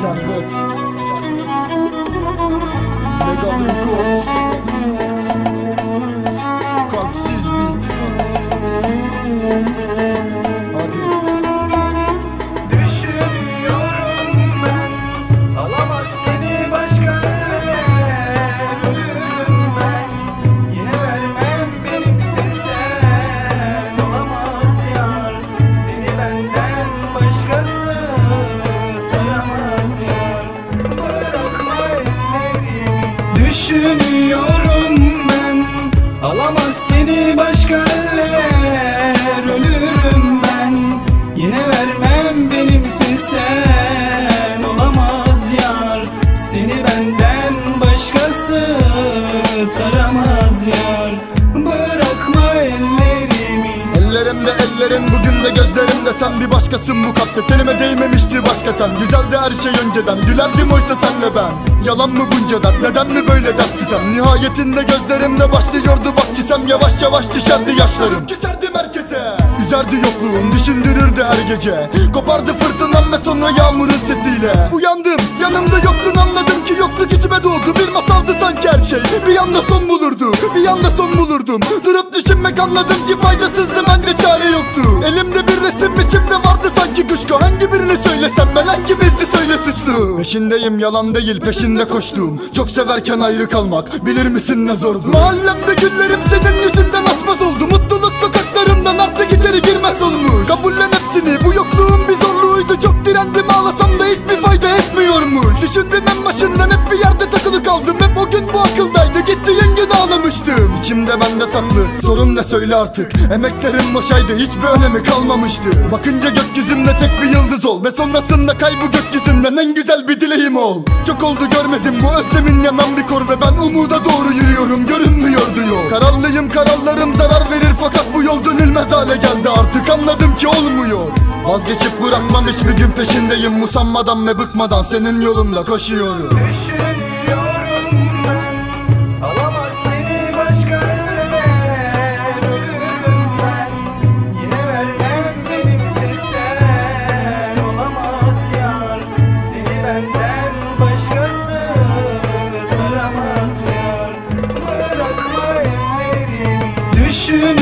Servet. Servet. düşünüyorum ben. Alamaz seni başka eller Ölürüm ben. Yine vermem benimsin sen Olamaz yar. Seni benden başkası Saramaz yar. Bırakma ellerimi. Ellerimde ellerim bugün de gözlerimde. Sen bir başkasın bu katte Telime değmemişti başka ten Güzeldi her şey önceden. Gülerdim oysa senle ben. Yalan mı bunca dert? Neden mi böyle dert sitem Nihayetinde gözlerimde başlıyordu bak çisem Yavaş yavaş düşerdi yaşlarım. Küserdim herkese Üzerdi yokluğun düşündürürdü her gece. Kopardı fırtınam ve sonra yağmurun sesiyle. Uyandım yanımda yoktun anladım ki yokluk içime doğdu. Bir masaldı sanki her şey. Bir anda son bulurdu bir anda son bulurdum. Durup düşünmek anladım ki faydasızdı bence çare yoktu. Elimde bir resim içimde vardı sanki kuşku. Hangi birini söylesem ben hangimizdi söyle suçlu. Peşindeyim yalan değil peşinde koştum Çok severken ayrı kalmak bilir misin ne zordu? Mahallemde güllerim senin yüzünden atmaz oldu. Mutluluk sokaklarımdan artık içeri girmez olmuş. Kabullen hepsini bu yokluğun bir zorluğuydu. Çok direndim ağlasam da hiçbir fayda etmiyormuş. Düşündüm en başından hep bir yerde takılı kaldım. Hep o gün bu akıldaydı. Gitti yengin ağlamıştım. İçimde bende saklı sorun ne söyle artık. Emeklerim boşaydı hiçbir önemi kalmamıştı. Bakınca gökyüzümde tek bir yıldız ol. Ve sonrasında kay bu gökyüzünden en güzel bir dileğim ol. Çok oldu görmedim bu özlemin yanan bir kor. Ve ben umuda doğru yürüyorum görünmüyordu yol Kararlıyım kararlarım zarar verir. Fakat bu yol dönülmez hale geldi. Artık Anladım ki olmuyor. Vazgeçip bırakmam hiçbir gün peşindeyim. Musanmadan ve bıkmadan senin yolunda koşuyorum Düşünüyorum